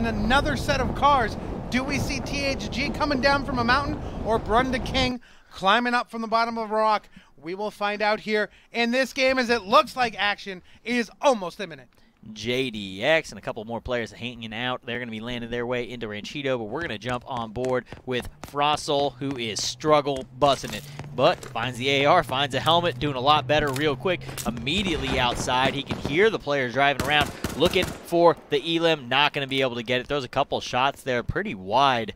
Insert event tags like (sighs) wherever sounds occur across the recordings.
in another set of cars. Do we see THG coming down from a mountain or Brunda King climbing up from the bottom of a rock? We will find out here in this game as it looks like action is almost imminent. JDX and a couple more players hanging out. They're going to be landing their way into Ranchito, but we're going to jump on board with Frossel, who is struggle busting it, but finds the AR, finds a helmet, doing a lot better real quick. Immediately outside, he can hear the players driving around, looking for the Elim. Not going to be able to get it. Throws a couple shots there, pretty wide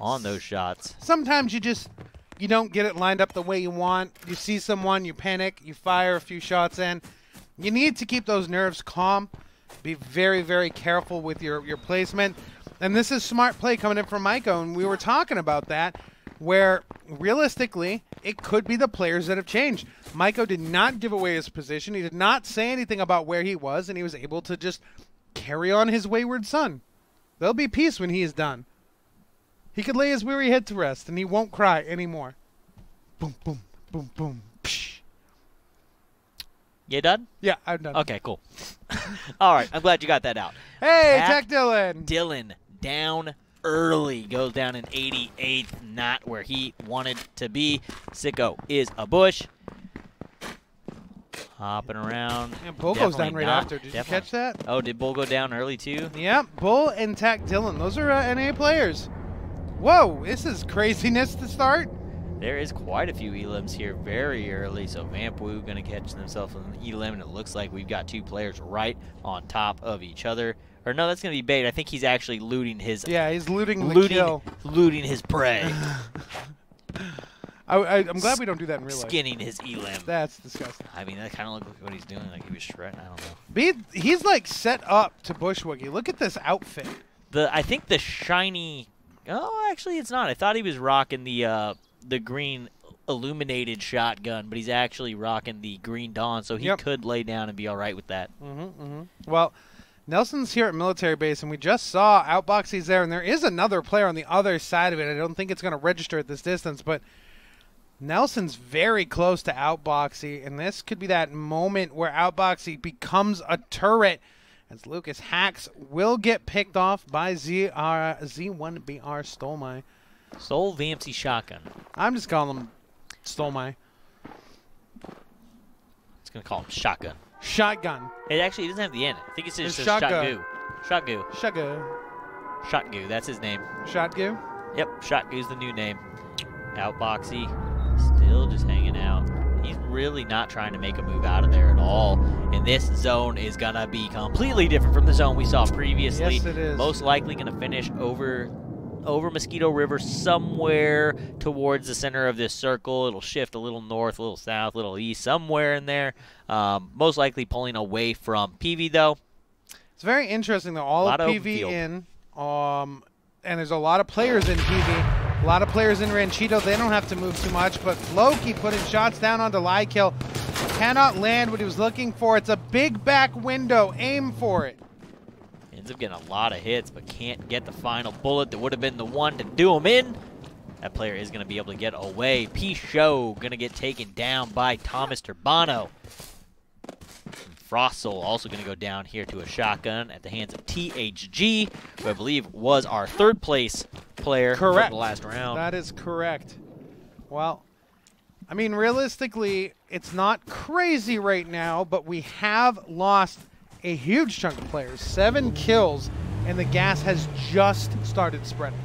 on those shots. Sometimes you just you don't get it lined up the way you want. You see someone, you panic, you fire a few shots in you need to keep those nerves calm. Be very, very careful with your, your placement. And this is smart play coming in from Maiko, and we were talking about that, where realistically, it could be the players that have changed. Maiko did not give away his position. He did not say anything about where he was, and he was able to just carry on his wayward son. There'll be peace when he is done. He could lay his weary head to rest, and he won't cry anymore. Boom, boom, boom, boom. You done? Yeah, I'm done. Okay, cool. (laughs) All right, I'm glad you got that out. Hey, Tech Dylan. Dylan down early, goes down in 88th, not where he wanted to be. Sicko is a bush. Hopping around. And Bull goes down right not, after. Did definitely. you catch that? Oh, did Bull go down early too? Yep, Bull and Tech Dylan. Those are uh, NA players. Whoa, this is craziness to start. There is quite a few elims here very early, so Vampu going to catch themselves an elim, and it looks like we've got two players right on top of each other. Or no, that's going to be bait. I think he's actually looting his. Yeah, he's looting looting, looting his prey. (laughs) I, am glad we don't do that in real life. Skinning his elim. That's disgusting. I mean, that kind of looks like what he's doing. Like he was shredding. I don't know. Be, he's like set up to bushwoogie. Look at this outfit. The I think the shiny. Oh, actually, it's not. I thought he was rocking the uh, the green illuminated shotgun, but he's actually rocking the Green Dawn, so he yep. could lay down and be all right with that. Mm-hmm, mm-hmm. Well, Nelson's here at military base, and we just saw Outboxy's there, and there is another player on the other side of it. I don't think it's going to register at this distance, but Nelson's very close to Outboxy, and this could be that moment where Outboxy becomes a turret as Lucas Hacks will get picked off by ZR, Z1BR Stole VMC Shotgun. I'm just calling him Stole my. It's gonna call him shotgun. Shotgun. It actually doesn't have the N. I think it's just shot shotgoo. Shotgoo. Shotgoo. Shotgoo. That's his name. Shotgoo. Yep. Shotgoo's the new name. Outboxy, still just hanging out. He's really not trying to make a move out of there at all. And this zone is gonna be completely different from the zone we saw previously. Yes, it is. Most likely gonna finish over over Mosquito River somewhere towards the center of this circle. It'll shift a little north, a little south, a little east, somewhere in there. Um, most likely pulling away from PV, though. It's very interesting, though. All of PV in, um, and there's a lot of players in PV. A lot of players in Ranchito. They don't have to move too much, but Loki putting shots down onto Lykill cannot land what he was looking for. It's a big back window. Aim for it. Ends up getting a lot of hits, but can't get the final bullet that would have been the one to do him in. That player is going to be able to get away. P-Show going to get taken down by Thomas Turbano. Frostel also going to go down here to a shotgun at the hands of THG, who I believe was our third place player correct. the last round. That is correct. Well, I mean, realistically, it's not crazy right now, but we have lost a huge chunk of players, seven kills, and the gas has just started spreading.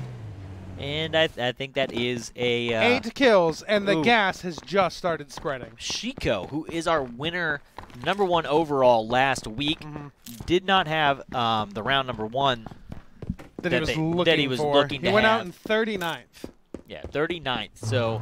And I, th I think that is a... Uh, Eight kills, and the ooh. gas has just started spreading. Shiko, who is our winner, number one overall last week, mm -hmm. did not have um, the round number one that, that he was, they, looking, that he was for. looking he went have. out in 39th. Yeah, 39th. So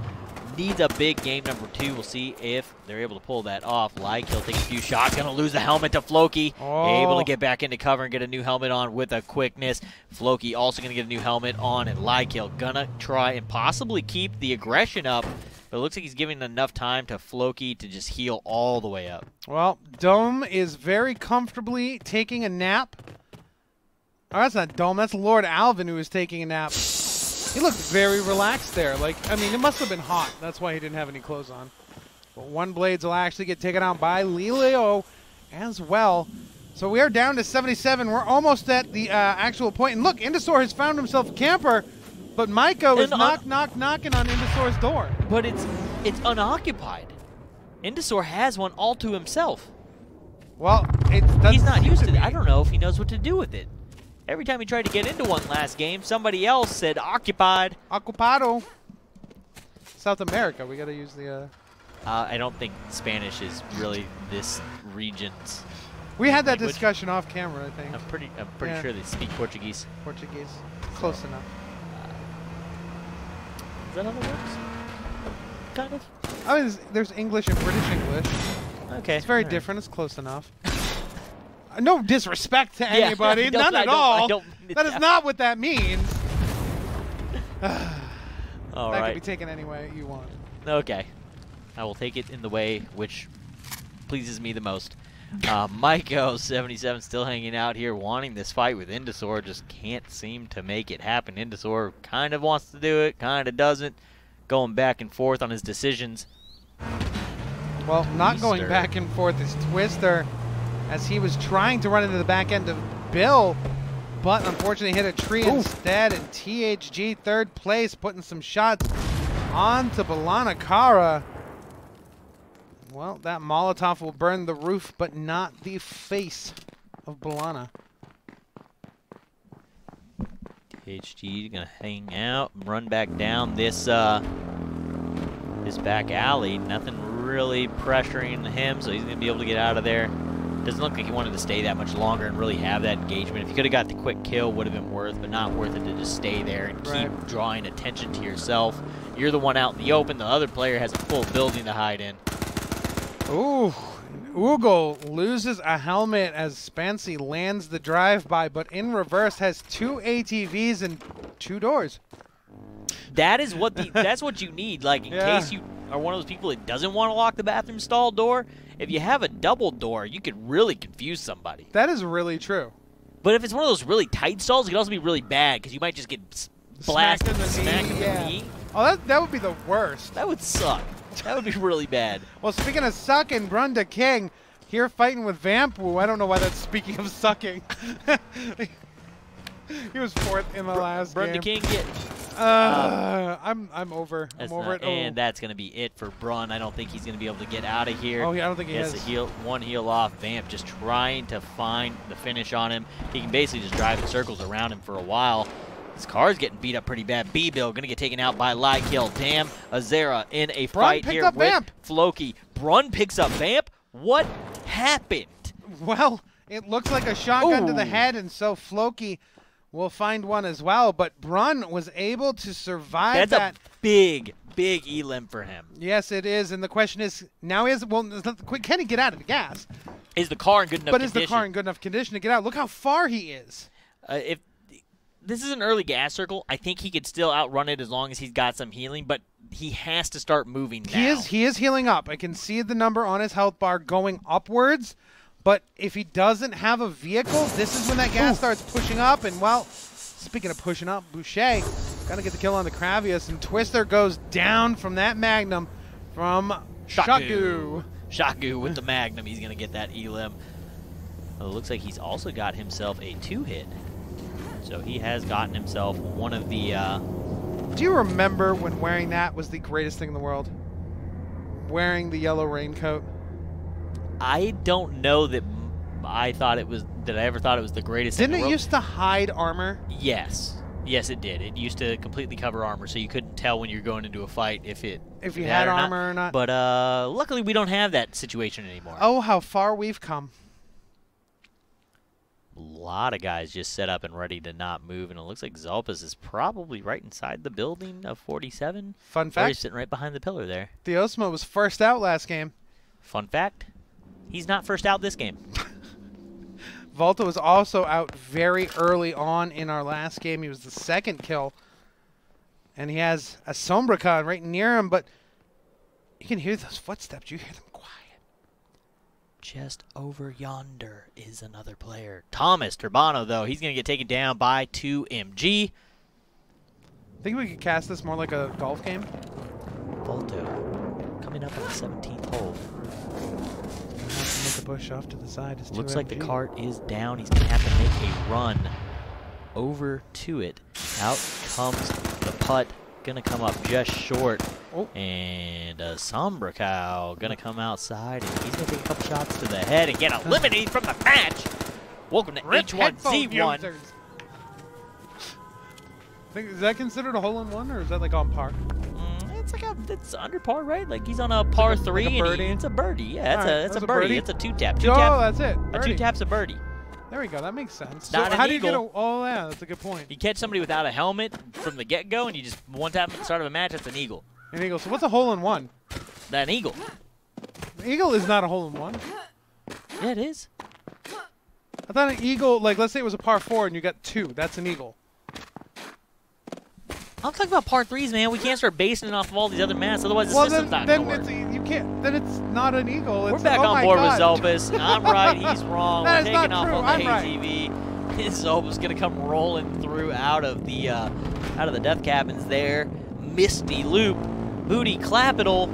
needs a big game number two. We'll see if they're able to pull that off. Lykill take a few shots, gonna lose the helmet to Floki. Oh. Able to oh. get back into cover and get a new helmet on with a quickness. Floki also gonna get a new helmet on, and Lykill gonna try and possibly keep the aggression up. But it looks like he's giving enough time to Floki to just heal all the way up. Well, Dome is very comfortably taking a nap. Oh, that's not Dome. That's Lord Alvin who is taking a nap. He looked very relaxed there. Like, I mean, it must have been hot. That's why he didn't have any clothes on. But one Blades will actually get taken out by Lilio as well. So we are down to 77. We're almost at the uh, actual point. And look, Indusor has found himself a camper, but Maiko is knock, knock, knocking on Indusor's door. But it's it's unoccupied. Indusor has one all to himself. Well, it doesn't He's not used to be. it. I don't know if he knows what to do with it. Every time he tried to get into one last game, somebody else said occupied. Ocupado. South America. We got to use the. Uh... Uh, I don't think Spanish is really this region's. We had that Language. discussion off camera. I think I'm pretty. I'm pretty Yeah. sure they speak Portuguese. Portuguese. Close enough. Is that how that works? Kind of. I mean, there's- English and British English. Okay. It's very right. different. It's close enough. No disrespect to (laughs) Yeah, anybody. (laughs) None at all. that is (laughs) not what that means. (sighs) All that right. can be taken any way you want. Okay. I will take it in the way which pleases me the most. Uh, 77, still hanging out here, wanting this fight with Indusor, just can't seem to make it happen. Indusor kind of wants to do it, kind of doesn't, going back and forth on his decisions. Well, not going back and forth is Twister, as he was trying to run into the back end of Bill, but unfortunately hit a tree instead. And THG third place, putting some shots onto Balana Kara. Well, that Molotov will burn the roof, but not the face of Balana. HG gonna hang out, and run back down this uh, this back alley. Nothing really pressuring him, so he's gonna be able to get out of there. Doesn't look like he wanted to stay that much longer and really have that engagement. If you could have got the quick kill, would have been worth, but not worth it to just stay there and keep Right. drawing attention to yourself. You're the one out in the open. The other player has a full building to hide in. Ooh, Ugo loses a helmet as Spancy lands the drive-by, but in reverse has two ATVs and two doors. That is what the that's what you need. Like in (laughs) Yeah. case you are one of those people that doesn't want to lock the bathroom stall door, if you have a double door, you could really confuse somebody. That is really true. But if it's one of those really tight stalls, it could also be really bad because you might just get blasted, Smacked in the smacked knee, in the yeah. knee. Oh, that, that would be the worst. That would suck. That would be really bad. (laughs) Well, speaking of sucking, Brunda King here fighting with Vampu. I don't know why that's speaking of sucking. (laughs) he was fourth in the last Brenda game. King get Uh, I'm I'm over. that's I'm over not- it. and that's gonna be it for Brun. I don't think he's gonna be able to get out of here. Oh, yeah, I don't think he has has. a heal, one heal off. Vamp just trying to find the finish on him. He can basically just drive in circles around him for a while. His car's getting beat up pretty bad. B-Bill gonna get taken out by Lykill. Damn, Azera in a Brun fight here up with Vamp. Floki. Brun picks up Vamp. What happened? Well, it looks like a shotgun to the head, and so Floki will find one as well. But Brun was able to survive That's that. a big, big elim for him. Yes, it is. And the question is, now he has. Well, it's not- quick, can he get out of the gas? Is the car in good enough but is condition? the car in good enough condition to get out? Look how far he is. Uh, if this is an early gas circle, I think he could still outrun it as long as he's got some healing. But he has to start moving now. He is he is healing up. I can see the number on his health bar going upwards. But if he doesn't have a vehicle, this is when that gas starts pushing up. And well, speaking of pushing up, Boucher gonna get the kill on the Kravius, and Twister goes down from that Magnum from Shaku. Shaku with the Magnum. He's gonna get that elim. Well, it looks like he's also got himself a two hit. So he has gotten himself one of the. Uh, Do you remember when wearing that was the greatest thing in the world? Wearing the yellow raincoat. I don't know that I thought it was that I ever thought it was the greatest. Didn't the it used to hide armor? Yes. Yes, it did. It used to completely cover armor, so you couldn't tell when you're going into a fight if it If you it had or not. armor or not? But uh, luckily, we don't have that situation anymore. Oh, how far we've come. A lot of guys just set up and ready to not move, and it looks like Zalpas is probably right inside the building of 47. Fun Or he's fact, sitting right behind the pillar there. The Osmo was first out last game. Fun fact: he's not first out this game. (laughs) Volta was also out very early on in our last game. He was the second kill. And he has a Sombracon right near him, but you can hear those footsteps. You hear them quiet. Just over yonder is another player. Thomas Turbano, though, he's going to get taken down by 2MG. I think we could cast this more like a golf game? Volto coming up on the 17th hole. Make to push off to the side. It's Looks too like the cart is down. He's going to have to make a run over to it. Out comes the putt. Going to come up just short. Oh. And uh, Sombra Cow going to come outside, and he's going to take a couple shots to the head and get eliminated from the match. Welcome to Rip H1Z1. is that considered a hole in one, or is that like on par? It's like a, it's under par, right? Like he's on a par like a three. and he- birdie? it's a birdie. Yeah, it's Alright, a that's a a birdie. birdie. It's a two tap. Two oh, tap. that's it. A two tap's a birdie. There we go. That makes sense. Not so how do you get a? Oh yeah, that's a good point. You catch somebody without a helmet from the get go, and you just one tap at the start of a match. That's an eagle. An eagle. So what's a hole in one? That an eagle. An eagle is not a hole in one. Yeah, it is. I thought an eagle, like let's say it was a par four and you got two. That's an eagle. I'm talking about par threes, man. We can't start basing it off of all these other mats, otherwise the well, system's then, not then it's work. you can't. Then it's not an eagle. We're It's, back oh on board God. with Zopus. I'm right, he's wrong. That We're taking off true. on the I'm right. ATV. (laughs) Zopus gonna come rolling through out of the uh, out of the death cabins there. Misty Loop, Booty Clapital,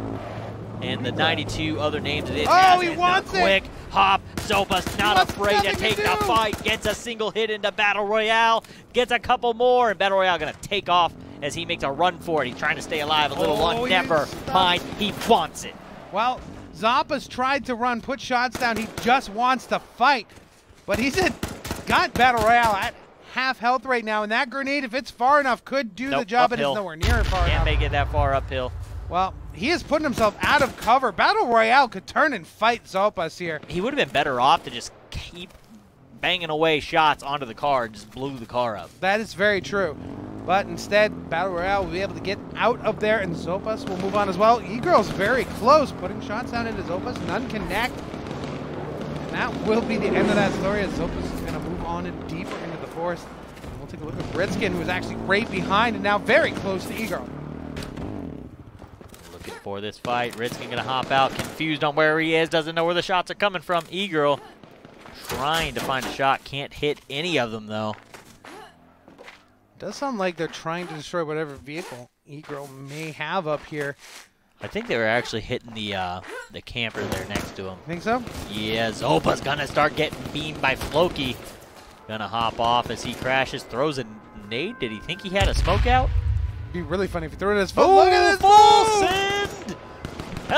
and the 92 other names it is. Oh, he it. Wants it. quick hop. Zopus not afraid to nothing to take the fight. Gets a single hit into Battle Royale. Gets a couple more, and Battle Royale gonna take off as he makes a run for it. He's trying to stay alive. A little Oh, one. Never mind. He wants it. Well, Zappa's tried to run, put shots down. He just wants to fight, but he's at, got Battle Royale at half health right now, and that grenade, if it's far enough, could do the Nope, job. But uphill. it's nowhere near far Can't enough. make it that far uphill. Well, he is putting himself out of cover. Battle Royale could turn and fight Zopas here. He would have been better off to just keep banging away shots onto the car and just blew the car up. That is very true. But instead, Battle Royale will be able to get out of there, and Zopas will move on as well. E-Girl's very close, putting shots down into Zopas. None connect. And that will be the end of that story as Zopas is going to move on and deeper into the forest. And we'll take a look at Britskin, who is actually right behind and now very close to E-Girl. Looking for this fight. Ritzkin gonna hop out, confused on where he is, doesn't know where the shots are coming from. E-Girl trying to find a shot, can't hit any of them though. Does sound like they're trying to destroy whatever vehicle E-Girl may have up here. I think they were actually hitting the uh, the camper there next to him. Think so? Yeah, Zopa's gonna start getting beamed by Floki. Gonna hop off as he crashes, throws a nade. Did he think he had a smoke out? Be really funny if he threw it his foot. Oh, Look at this full!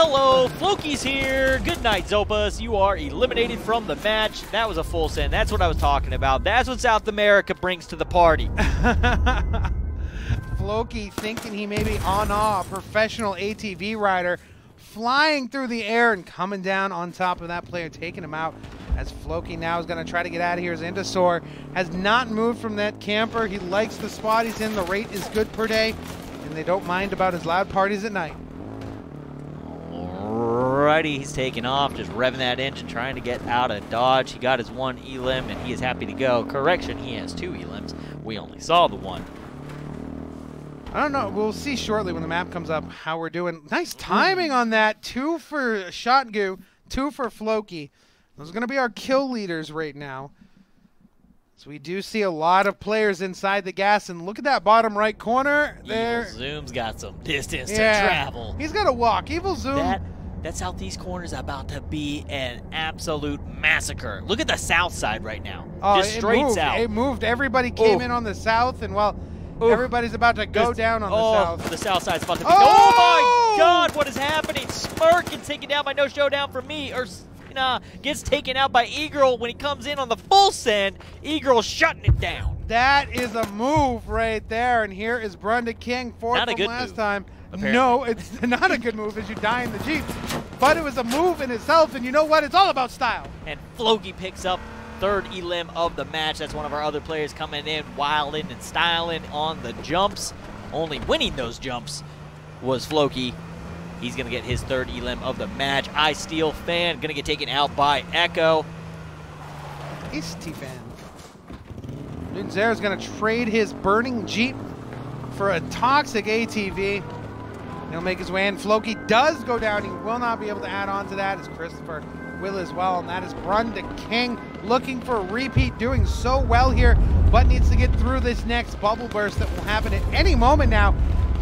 Hello, Floki's here. Good night, Zopas. You are eliminated from the match. That was a full send. That's what I was talking about. That's what South America brings to the party. (laughs) Floki thinking he may be on a professional ATV rider, flying through the air and coming down on top of that player, taking him out. As Floki now is going to try to get out of here as Indusor has not moved from that camper. He likes the spot he's in. The rate is good per day, and they don't mind about his loud parties at night. Alrighty, he's taking off, just revving that engine, trying to get out of Dodge. He got his one elim, and he is happy to go. Correction, he has two elims. We only saw the one. I don't know. We'll see shortly when the map comes up how we're doing. Nice hmm. timing on that. Two for Shotgu, two for Floki. Those are going to be our kill leaders right now. So we do see a lot of players inside the gas, and look at that bottom right corner there. Evil Zoom's got some distance Yeah. to travel. He's got to walk. Evil Zoom. That that southeast corner is about to be an absolute massacre. Look at the south side right now. oh, Just it straight moved. south. It moved. Everybody came in on the south, and well, everybody's about to go down on the oh, south. The south side's about to be. Oh! Oh, my God! What is happening? Smirk gets taken down by no showdown for me, or nah, gets taken out by Eagle when he comes in on the full send. Eagle shutting it down. That is a move right there, and here is Brunda King, fourth Not a from good last move, time. Apparently. No, it's (laughs) not a good move as you die in the Jeep, but it was a move in itself, and you know what? It's all about style. And Floki picks up third elim of the match. That's one of our other players coming in, wilding and styling on the jumps. Only winning those jumps was Floki. He's going to get his third elim of the match. I Steel fan going to get taken out by Echo. He's T-Fan. Nunzera's going to trade his burning Jeep for a toxic ATV. He'll make his way in. Floki does go down. He will not be able to add on to that as Christopher will as well. And that is Brunda King looking for a repeat, doing so well here, but needs to get through this next bubble burst that will happen at any moment now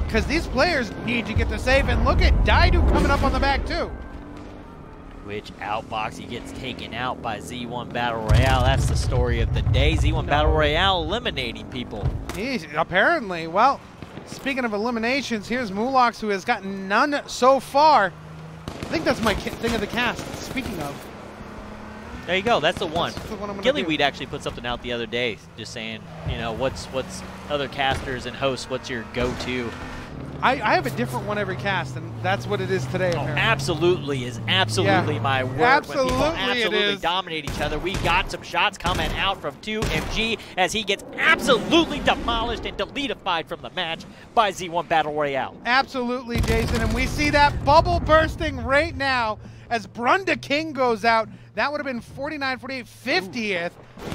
because these players need to get to save. And look at Daidu coming up on the back too. Which outbox. He gets taken out by Z1 Battle Royale. That's the story of the day. Z1 no. Battle Royale eliminating people. He's apparently. Well, speaking of eliminations, here's Mulox, who has gotten none so far. I think that's my thing of the cast. Speaking of. There you go. That's the one. That's the one Gillyweed actually put something out the other day, just saying, you know, what's what's other casters and hosts, what's your go-to I, I, have a different one every cast, and that's what it is today. Oh, absolutely is absolutely yeah. my word. Absolutely, when people absolutely dominate each other. We got some shots coming out from 2MG as he gets absolutely demolished and deletified from the match by Z1 Battle Royale. Absolutely, Jason, and we see that bubble bursting right now as Brunda King goes out. That would have been 49, 48, 50th,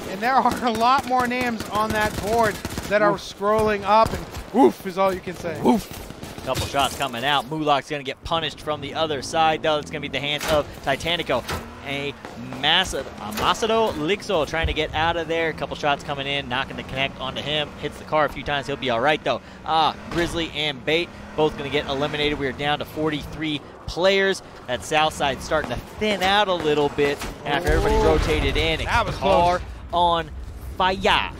and there are a lot more names on that board that are scrolling up, and oof is all you can say. Oof. Couple shots coming out. Mulok's going to get punished from the other side, though. It's going to be the hands of Titanico. A massive Masado Lixo trying to get out of there. A couple shots coming in, knocking the connect onto him. Hits the car a few times. He'll be all right, though. Ah, Grizzly and Bait both going to get eliminated. We are down to 43 players. That south side starting to thin out a little bit after everybody rotated in. And that was car close. on fire.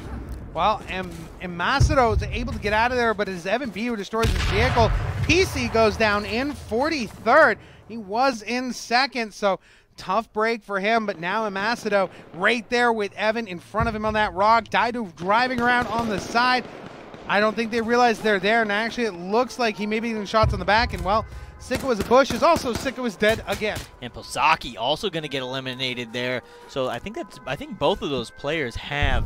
Well, and, and Macedo is able to get out of there, but it's Evan B who destroys his vehicle. PC goes down in 43rd. He was in second, so tough break for him, but now Macedo right there with Evan in front of him on that rock. Daidu driving around on the side. I don't think they realize they're there, and actually it looks like he may be getting shots on the back, and well, Sika was a bush is also Sika was dead again. And Posaki also going to get eliminated there. So I think that's I think both of those players have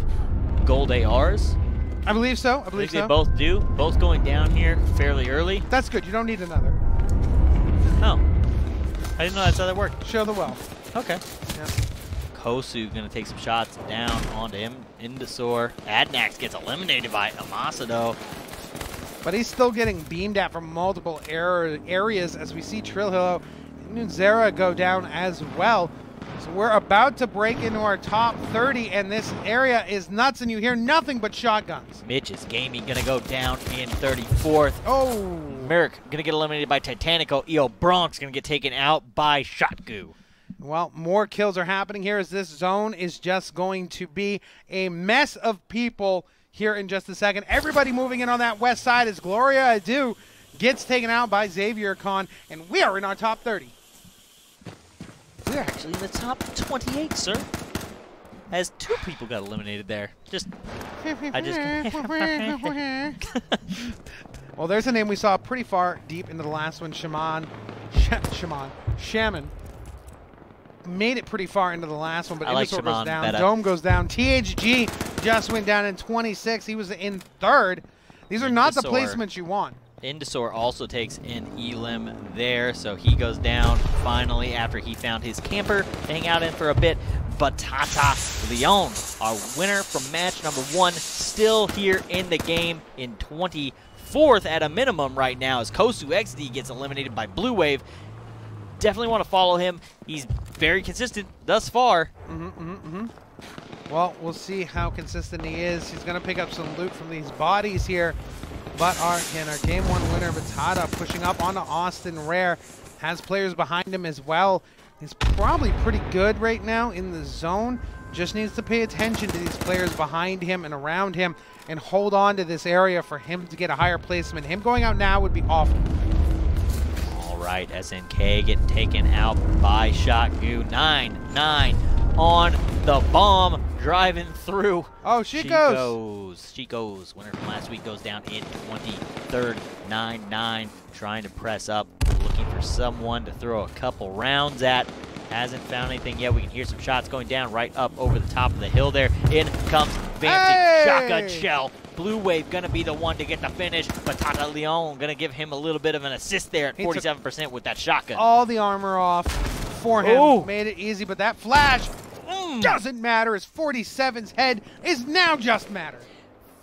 gold ARs. I believe so. I believe I so. They both do. Both going down here fairly early. That's good. You don't need another. Oh. I didn't know that's how that worked. Show the well. Okay. Yeah. Kosu going to take some shots down onto him. Indusor. Adnax gets eliminated by Amasado. But he's still getting beamed at from multiple areas as we see Trillhillo and Nunzera go down as well. We're about to break into our top 30, and this area is nuts, and you hear nothing but shotguns. Mitch is gaming, gonna go down in 34th. Oh! Merrick gonna get eliminated by Titanico. EO Bronx gonna get taken out by Shotgu. Well, more kills are happening here as this zone is just going to be a mess of people here in just a second. Everybody moving in on that west side as Gloria Adu gets taken out by Xavier Khan, and we are in our top 30. We're actually in the top 28, sir. As two people got eliminated there. Just, I just. (laughs) well, there's a name we saw pretty far deep into the last one, Shaman. Sh Shaman. Shaman. Made it pretty far into the last one, but like Imbasor goes down. Better. Dome goes down. THG just went down in 26. He was in third. These are not the placements you want. Indusor also takes an Elim there, so he goes down finally after he found his camper hang out in for a bit. Batata Leon, our winner from match number one, still here in the game in 24th at a minimum right now as Kosu XD gets eliminated by Blue Wave. Definitely want to follow him. He's very consistent thus far. Mm -hmm, mm -hmm. Well, we'll see how consistent he is. He's going to pick up some loot from these bodies here. But our, again, our game one winner, Batata, pushing up onto Austin Rare, has players behind him as well. He's probably pretty good right now in the zone. Just needs to pay attention to these players behind him and around him and hold on to this area for him to get a higher placement. Him going out now would be awful. All right, SNK getting taken out by Shotgu. 9-9 on the bomb driving through. Oh, she, she goes. goes. She goes. Winner from last week goes down in 23rd. 9-9. Trying to press up. Looking for someone to throw a couple rounds at. Hasn't found anything yet. We can hear some shots going down right up over the top of the hill there. In comes Fancy hey! Shotgun Shell. Blue Wave going to be the one to get the finish, but Tata Leon going to give him a little bit of an assist there at 47% with that shotgun. All the armor off for him. Ooh. Made it easy, but that flash. Doesn't matter as 47's head is now just matter.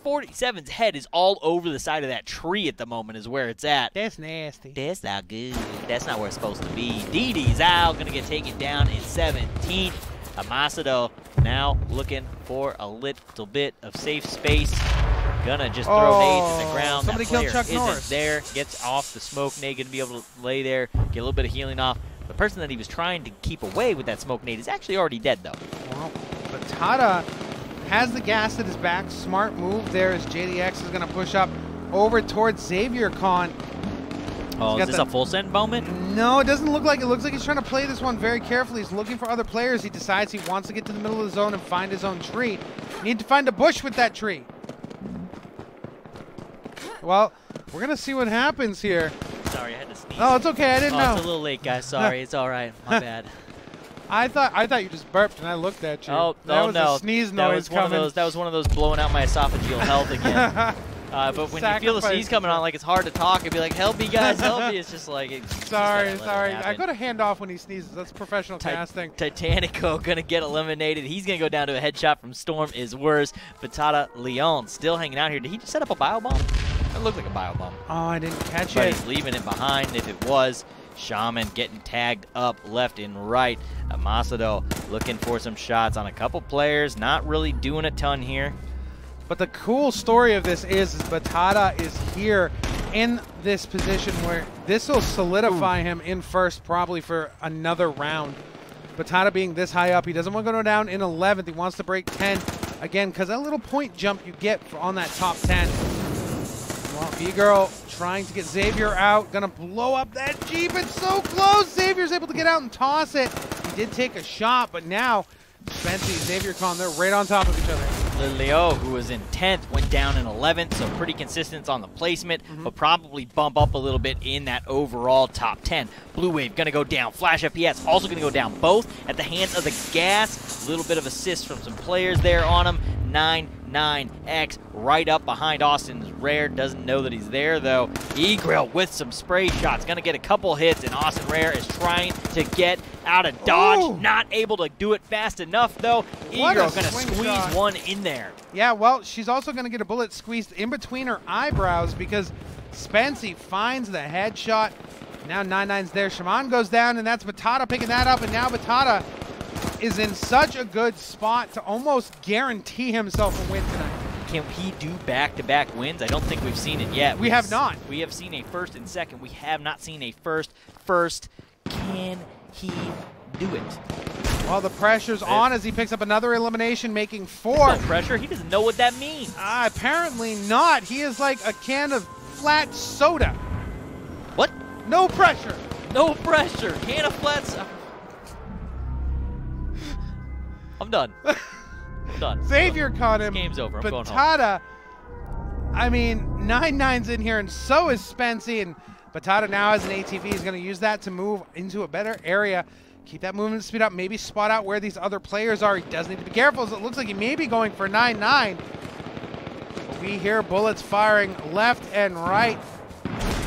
47's head is all over the side of that tree at the moment is where it's at. That's nasty. That's not good. That's not where it's supposed to be. Didi's out, going to get taken down in 17th. Amasado now looking for a little bit of safe space. Gonna just throw oh, nades in the ground. Somebody that player Chuck isn't Norris. there. Gets off the smoke. Nade gonna be able to lay there, get a little bit of healing off. The person that he was trying to keep away with that smoke nade is actually already dead, though. Well, Batata has the gas at his back. Smart move there as JDX is going to push up over towards Xavier Khan. Oh, is this the- a full send moment? No, it doesn't look like it. looks like he's trying to play this one very carefully. He's looking for other players. He decides he wants to get to the middle of the zone and find his own tree. Need to find a bush with that tree. Well, we're going to see what happens here. Sorry, I had to sneeze. Oh, it's okay. I didn't Oh, know. it's a little late, guys. Sorry, it's all right. My (laughs) bad. I thought I thought you just burped and I looked at you. Oh, that no, was no. a sneeze that noise was one coming. of those. That was one of those blowing out my esophageal health (laughs) again. Uh, but when you feel the sneeze coming on, like it's hard to talk and be like, "Help me, guys, help me!" It's just like, it's sorry, it sorry. I got a hand off when he sneezes. That's professional Ti- casting. Titanico (laughs) gonna get eliminated. He's gonna go down to a headshot from Storm is worse. Batata Leon still hanging out here. Did he just set up a bio bomb? That looked like a bio bomb. Oh, I didn't catch But it. he's leaving it behind if it was. Shaman getting tagged up left and right. Amasado looking for some shots on a couple players. Not really doing a ton here. But the cool story of this is, is Batata is here in this position where this will solidify hmm. him in first probably for another round. Batata being this high up, he doesn't want to go down in 11th. He wants to break 10 again because that little point jump you get on that top 10. Well, E-Girl trying to get Xavier out, gonna blow up that Jeep. It's so close. Xavier's able to get out and toss it. He did take a shot, but now Spency, Xavier Khan, they're right on top of each other. Leo, who was in 10th, went down in 11th, so pretty consistent on the placement, mm-hmm. but probably bump up a little bit in that overall top 10. Blue Wave gonna go down. Flash FPS also gonna go down, both at the hands of the gas. A little bit of assist from some players there on him. 9-9-X right up behind Austin's Rare. Doesn't know that he's there though. E-Girl with some spray shots. Gonna get a couple hits, and Austin Rare is trying to get out of dodge. Ooh. Not able to do it fast enough though. E-Girl gonna squeeze shot. one in there. Yeah, well, she's also going to get a bullet squeezed in between her eyebrows because Spency finds the headshot. Now 9-9's there. Shaman goes down, and that's Batata picking that up, and now Batata is in such a good spot to almost guarantee himself a win tonight. Can he do back-to-back wins? I don't think we've seen it yet. We We've not. We have seen a first and second. We have not seen a first. First, can he do it? Well, the pressure's It- on as he picks up another elimination, making four. no pressure. He doesn't know what that means. Uh, apparently not. He is like a can of flat soda. What? No pressure. No pressure. Can of flats. I'm done. I'm done. (laughs) Xavier caught him. game's over. I'm going home. Batata, I mean, nine nines in here, and so is Spency. And Batata now has an ATV. He's going to use that to move into a better area. Keep that movement speed up. Maybe spot out where these other players are. He does need to be careful. As it looks like he may be going for nine nine. We hear bullets firing left and right.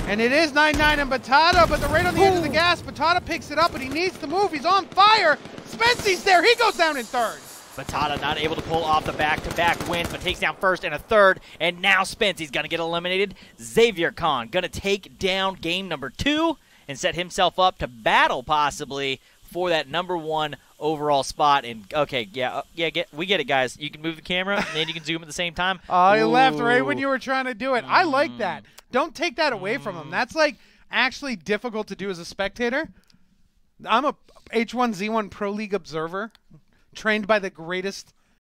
And it is 9-9 and Batata, but they're right on the edge of the gas. Batata picks it up, but he needs to move. He's on fire. Spency's there. He goes down in third. Batata not able to pull off the back-to-back win, but takes down first and a third, and now Spencey's going to get eliminated. Xavier Khan going to take down game number two and set himself up to battle possibly for that number one overall spot. And okay, yeah, uh, yeah, get we get it, guys. You can move the camera and then you can zoom at the same time. (laughs) Oh, he left right when you were trying to do it. I like Mm. that. Don't take that away from him. That's like actually difficult to do as a spectator. I'm a H1Z1 Pro League observer, trained by the greatest